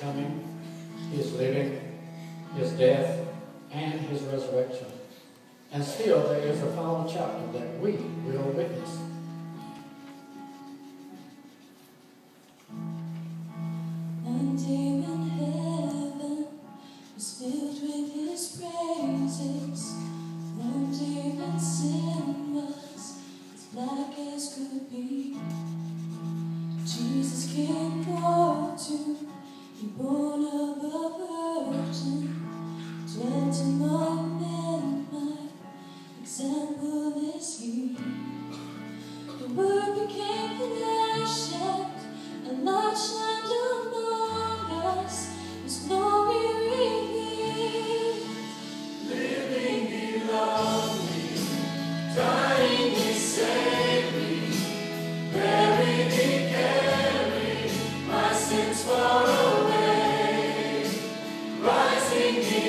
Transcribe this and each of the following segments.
coming, his living, his death, and his resurrection. And still there is a final chapter that we will witness.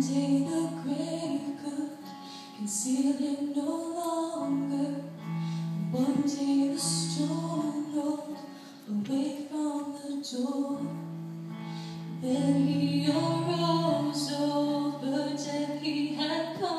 contain a great good, concealed it no longer. One day the storm rolled away from the door. Then he arose oh, over death he had come.